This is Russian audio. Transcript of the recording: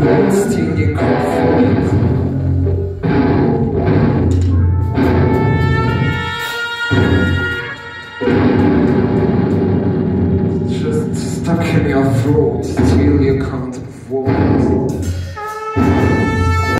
холостяков.